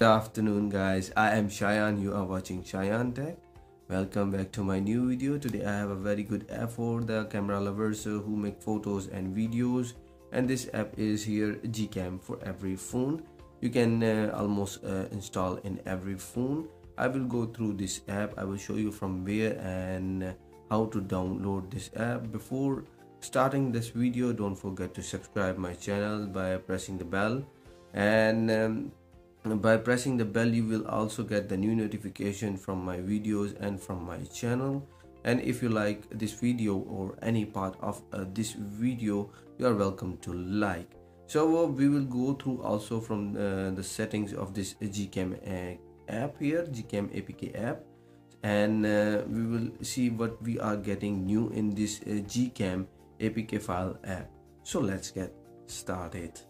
Good afternoon guys, I am Shayan, you are watching Shayan Tech. Welcome back to my new video. Today I have a very good app for the camera lovers uh, who make photos and videos and this app is here Gcam for every phone. You can uh, almost uh, install in every phone. I will go through this app, I will show you from where and how to download this app. Before starting this video don't forget to subscribe my channel by pressing the bell and um, by pressing the bell you will also get the new notification from my videos and from my channel. And if you like this video or any part of uh, this video you are welcome to like. So uh, we will go through also from uh, the settings of this gcam uh, app here gcam apk app. And uh, we will see what we are getting new in this uh, gcam apk file app. So let's get started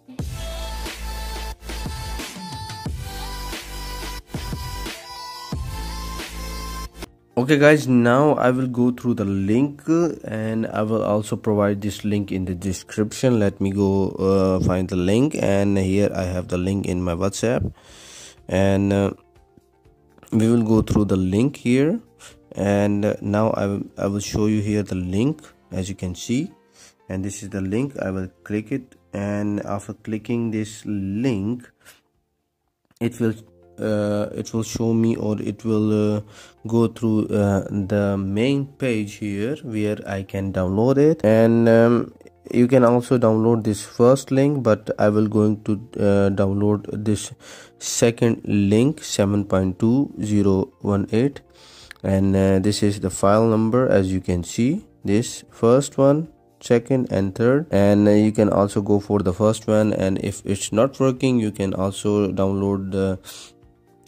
okay guys now i will go through the link and i will also provide this link in the description. Let me go uh, find the link and here i have the link in my whatsapp. And uh, we will go through the link here. And uh, now I, I will show you here the link as you can see. And this is the link. I will click it. And after clicking this link it will it will show me or it will uh, go through uh, the main page here where I can download it. And um, you can also download this first link but I will going to uh, download this second link 7.2018 and uh, this is the file number as you can see this first one second and third. And uh, you can also go for the first one. And if it's not working you can also download the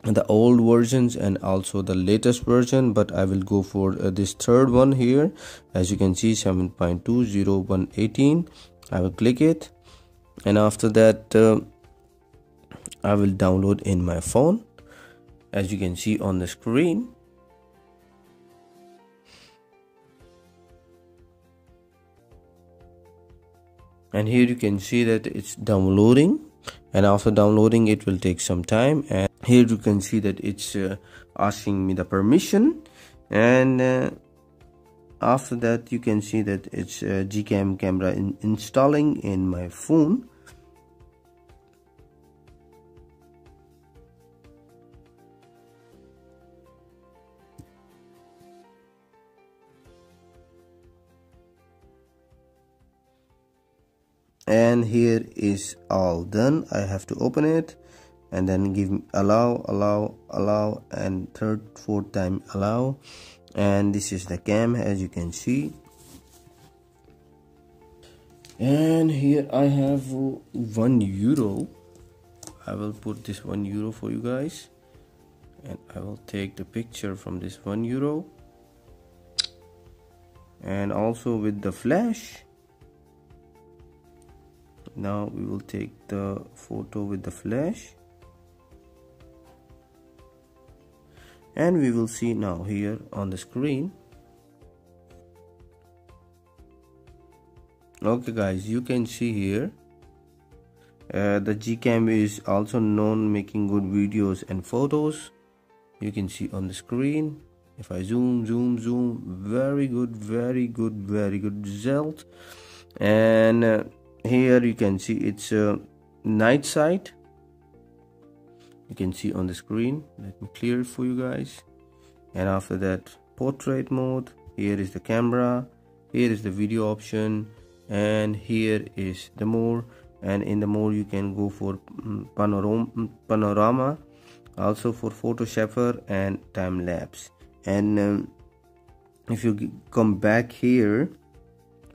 the old versions and also the latest version but i will go for uh, this third one here. As you can see 7.20118 i will click it. And after that uh, i will download in my phone. As you can see on the screen. And here you can see that it's downloading. And after downloading it will take some time and here you can see that it's uh, asking me the permission. And uh, after that you can see that it's uh, gcam camera in installing in my phone. And here is all done. I have to open it and then give allow allow allow and third fourth time allow. And this is the cam as you can see. And here i have one euro. I will put this one euro for you guys. And i will take the picture from this one euro. And also with the flash. Now we will take the photo with the flash and we will see now here on the screen. Okay guys you can see here. Uh, the gcam is also known making good videos and photos. You can see on the screen. If i zoom zoom zoom very good very good very good result. And uh, here you can see it's a night sight you can see on the screen. Let me clear it for you guys. And after that portrait mode. Here is the camera. Here is the video option. And here is the more. And in the more you can go for mm, panorama panorama. Also for photo sphere and time lapse and um, if you come back here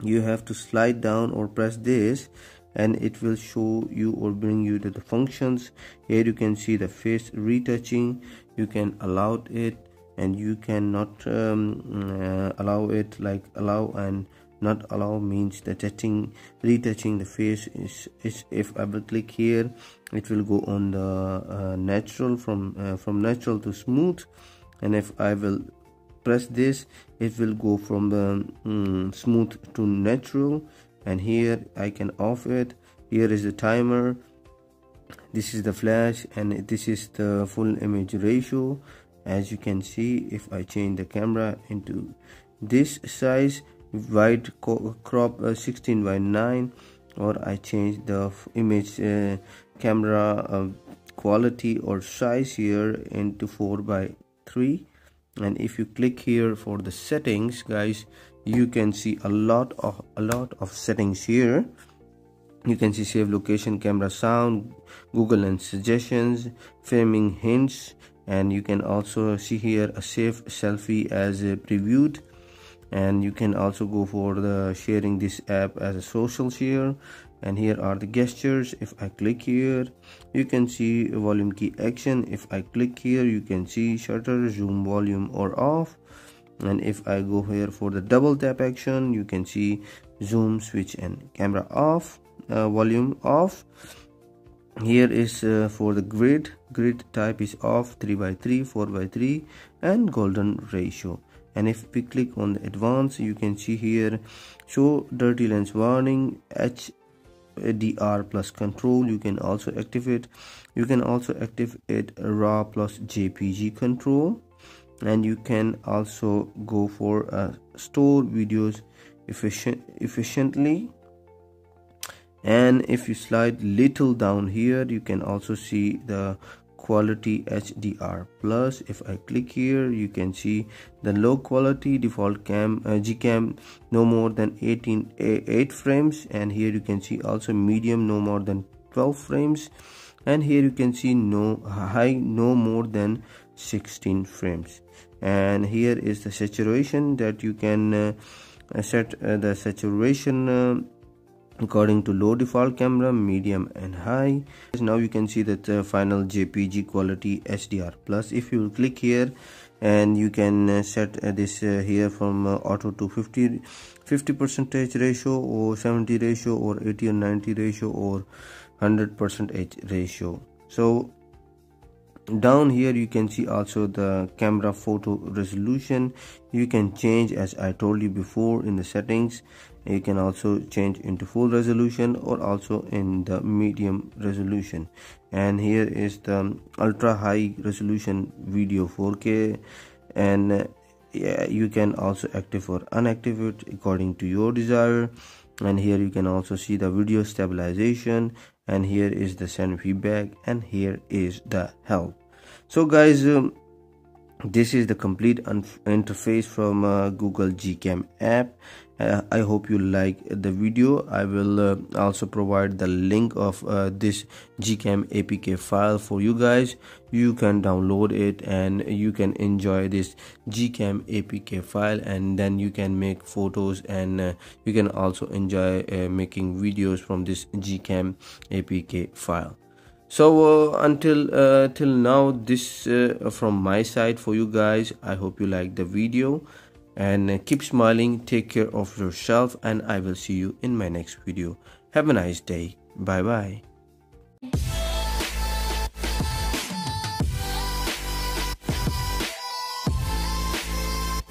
you have to slide down or press this and it will show you or bring you to the functions. Here you can see the face retouching. You can allow it and you cannot um, uh, allow it like allow and not allow means the touching retouching the face is, is if i will click here it will go on the uh, natural from uh, from natural to smooth. And if i will press this it will go from the um, smooth to natural and here I can off it. Here is the timer. This is the flash and this is the full image ratio. As you can see if I change the camera into this size wide crop uh, 16 by 9 or I change the image uh, camera uh, quality or size here into 4 by 3 and if you click here for the settings guys you can see a lot of a lot of settings here. You can see save location camera sound google lens suggestions framing hints and you can also see here a save selfie as a previewed. And you can also go for the sharing this app as a social share. And here are the gestures. If i click here you can see volume key action. If i click here you can see shutter zoom volume or off and if i go here for the double tap action you can see zoom switch and camera off uh, volume off. Here is uh, for the grid. Grid type is off 3 by 3 4 by 3 and golden ratio. And if we click on the advanced you can see here show dirty lens warning HDR plus control. You can also activate you can also activate raw plus JPG control and you can also go for uh, store videos efficient efficiently. And if you slide little down here you can also see the quality HDR plus. If I click here you can see the low quality default cam uh, Gcam no more than 18 8 frames. And here you can see also medium no more than 12 frames. And here you can see no high no more than 16 frames. And here is the saturation that you can uh, set uh, the saturation uh, according to low default camera medium and high. Now you can see that the final jpg quality hdr plus. If you click here and you can uh, set uh, this uh, here from uh, auto to 50 50 percentage ratio or 70 ratio or 80 or 90 ratio or 100 percentage ratio. So down here you can see also the camera photo resolution. You can change as i told you before in the settings. You can also change into full resolution or also in the medium resolution. And here is the ultra high resolution video 4k and yeah, you can also active or unactivate according to your desire. And here you can also see the video stabilization and here is the send feedback and here is the help so guys um, this is the complete interface from uh, google gcam app uh, i hope you like the video. I will uh, also provide the link of uh, this gcam apk file for you guys. You can download it and you can enjoy this gcam apk file and then you can make photos and uh, you can also enjoy uh, making videos from this gcam apk file. So uh, until uh, till now this uh, from my side for you guys. I hope you like the video and uh, keep smiling take care of yourself and i will see you in my next video. Have a nice day. Bye bye